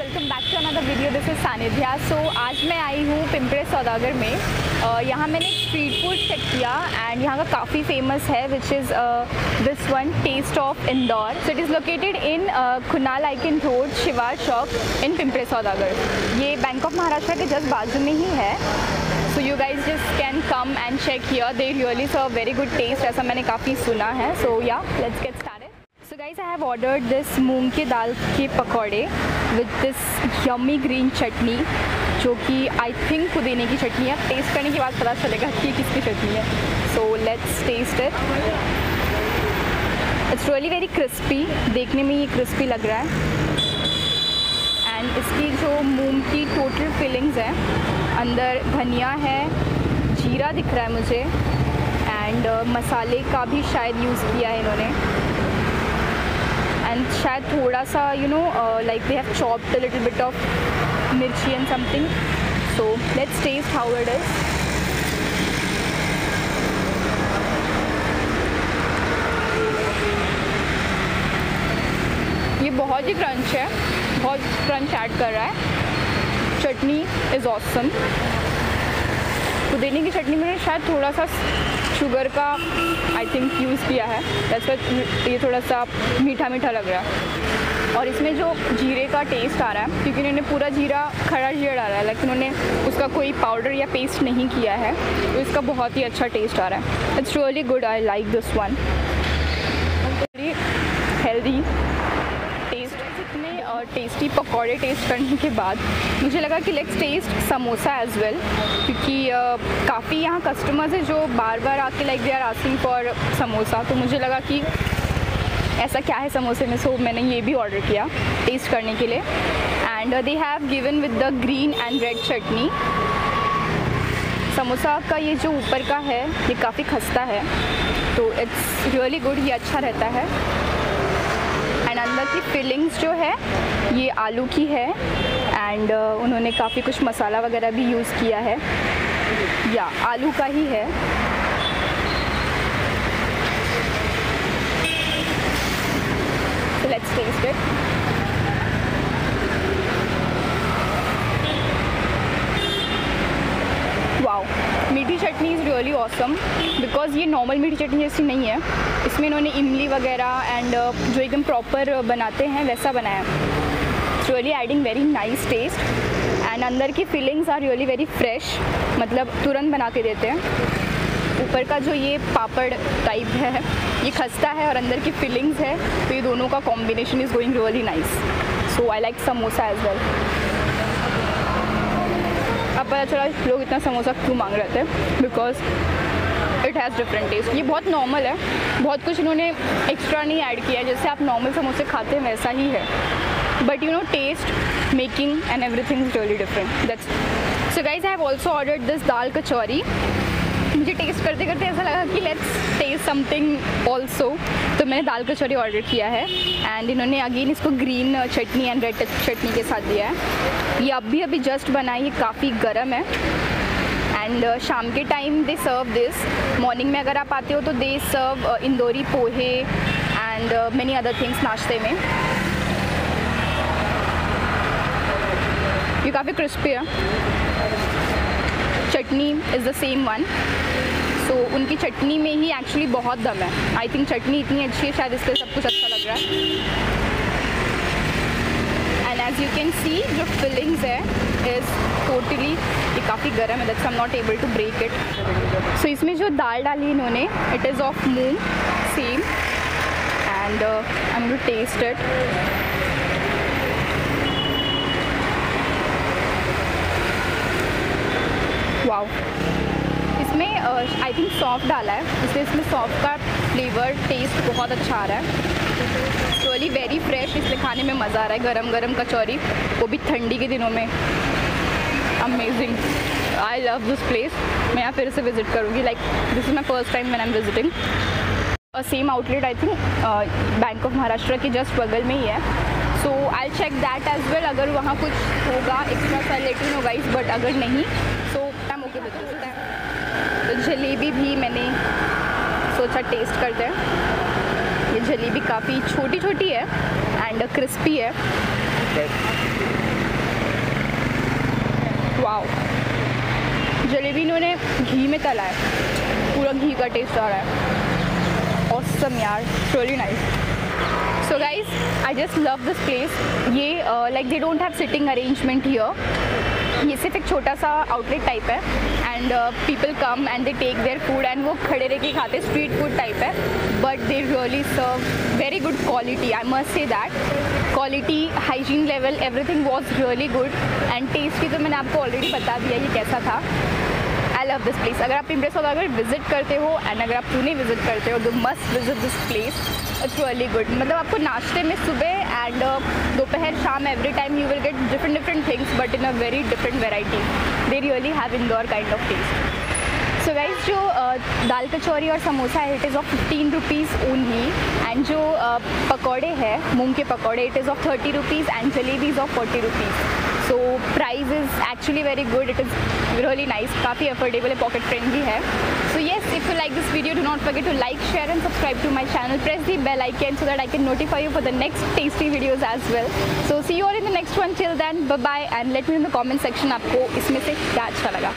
Welcome back to another video this is Sanidhya so आज मैं आई हूँ पिंपरे सौदागर में। uh, यहाँ मैंने एक स्ट्रीट फ़ूड चेक किया एंड यहाँ का काफ़ी फ़ेमस है which is this one taste of Indore so it is located in Khunal icon road शिवार चौक इन पिंपरे सौदागर. ये बैंक ऑफ़ महाराष्ट्र के जस्ट बाजू में ही है। So you guys just can come and check here they really serve very good taste ऐसा मैंने काफ़ी सुना है। So yeah let's get started so guys I have ordered this मूंग की दाल के पकौड़े। With this yummy green chutney जो कि आई थिंक पुदीने की चटनी है। टेस्ट करने के बाद पता चलेगा कि किसकी चटनी है। So let's taste it it's really very crispy देखने में ये क्रिस्पी लग रहा है। एंड इसकी जो मूंग की टोटल फिलिंग्स है अंदर धनिया है जीरा दिख रहा है मुझे। एंड uh, मसाले का भी शायद यूज़ किया है इन्होंने। एंड शायद थोड़ा सा you know like they have chopped a little bit of mirchi and something so let's taste how it is ये बहुत ही क्रंच है. बहुत क्रंच ऐड कर रहा है. चटनी इज़ ऑसम पुदीने की चटनी में शायद थोड़ा सा शुगर का आई थिंक यूज़ किया है। वैसे ये थोड़ा सा मीठा मीठा लग रहा है। और इसमें जो जीरे का टेस्ट आ रहा है, क्योंकि इन्होंने पूरा जीरा, खड़ा जीरा डाला है लेकिन उन्होंने उसका कोई पाउडर या पेस्ट नहीं किया है तो इसका बहुत ही अच्छा टेस्ट आ रहा है। It's really good I like this one healthy tasty pakode taste करने के बाद, मुझे लगा कि let's taste samosa as well क्योंकि काफ़ी यहाँ कस्टमर्स हैं जो बार बार आके like they are asking for samosa तो मुझे लगा कि ऐसा क्या है समोसे में सो मैंने ये भी ऑर्डर किया टेस्ट करने के लिए. And they have given with the green and red chutney samosa का ये जो ऊपर का है, ये काफ़ी खस्ता है तो इट्स रियली गुड ये अच्छा रहता है. अंदर की फिलिंग्स जो है ये आलू की है एंड uh, उन्होंने काफ़ी कुछ मसाला वगैरह भी यूज़ किया है। या आलू का ही है। वाओ मीठी चटनी इज़ रियली ऑसम बिकॉज़ ये नॉर्मल मीठी चटनी जैसी नहीं है। इसमें इन्होंने इमली वगैरह एंड uh, जो एकदम प्रॉपर बनाते हैं वैसा बनाया। Really adding very nice taste and अंदर की fillings are really very fresh मतलब तुरंत बना के देते हैं। ऊपर का जो ये पापड़ टाइप है ये खस्ता है और अंदर की फीलिंग्स है तो ये दोनों का combination is going really nice so I like samosa as well अब पता चला लोग इतना समोसा क्यों मांग रहे थे? Because it has different taste ये बहुत नॉर्मल है। बहुत कुछ इन्होंने एक्स्ट्रा नहीं ऐड किया है। जैसे आप नॉर्मल समोसे खाते हैं, वैसा ही है। But you know taste making and every thing is really different that's so guys I have also order this dal kachori मुझे टेस्ट करते करते ऐसा लगा कि लेट्स टेस्ट समथिंग ऑल्सो तो मैंने दाल कचौरी ऑर्डर किया है एंड इन्होंने अगेन इसको green chutney and red chutney के साथ दिया है। ये अभी अभी जस्ट बनाई ये काफ़ी गर्म है। एंड uh, शाम के time they serve this morning में अगर आप आते हो तो they serve Indori pohe and many other things नाश्ते में। ये काफ़ी क्रिस्पी है। चटनी is the same one so उनकी चटनी में ही एक्चुअली बहुत दम है। आई थिंक चटनी इतनी अच्छी है, शायद इसलिए सब कुछ अच्छा लग रहा है। And as you can see जो फिलिंग्स है इज़ टोटली ये काफ़ी गर्म है that's I am not able to break it so इसमें जो दाल डाली इन्होंने it is of moong same and I am taste it wow इसमें आई थिंक सॉफ्ट डाला है। इसलिए इसमें सॉफ्ट का फ्लेवर टेस्ट बहुत अच्छा आ रहा है। रियली वेरी फ्रेश इसलिए खाने में मज़ा आ रहा है। गरम गरम कचौरी, वो भी ठंडी के दिनों में। Amazing I love this place मैं यहाँ फिर से विज़िट करूँगी। Like this is my first time man I am visiting same outlet I think Bank of Maharashtra के जस्ट बगल में ही है। So I check that as well अगर वहाँ कुछ होगा एक्स्ट्रा सा होगा इस बट अगर नहीं सो टाइम ओके विद तो जलेबी भी मैंने सोचा टेस्ट करते हैं। ये जलेबी काफ़ी छोटी छोटी है एंड क्रिस्पी है। वाओ जलेबी इन्होंने घी में तला है। पूरा घी का टेस्ट आ रहा है। और औसम यार really nice so guys I just love this place ये like they don't have sitting arrangement here ये सिर्फ़ एक छोटा सा आउटलेट टाइप है and people come and they take their food and वो खड़े रह के खाते स्ट्रीट फ़ूड टाइप है but they really serve very good quality I must say that quality hygiene level everything was really good and taste की तो मैंने आपको ऑलरेडी बता दिया ये कैसा था. आई लव दिस प्लेस अगर आप इम्प्रेस होगा अगर विज़िट करते हो एंड अगर आप पुणे विज़िट करते हो तो must visit this place it's really good मतलब आपको नाश्ते में सुबह एंड दोपहर शाम every time you will get different different things but in a very different variety they really have Indore kind of taste so guys जो uh, दाल कचौरी और समोसा है it is of fifteen rupees only and जो uh, pakode हैं मूंग के pakode it is of thirty rupees and jalebi is of forty rupees so price is actually very good it is really nice काफ़ी affordable है pocket friendly है so yes if you like this video do not forget to like share and subscribe to my channel press the bell icon so that I can notify you for the next tasty videos as well so see you all in the next one. Till then bye bye and let me know in the आपको इसमें से क्या अच्छा लगा।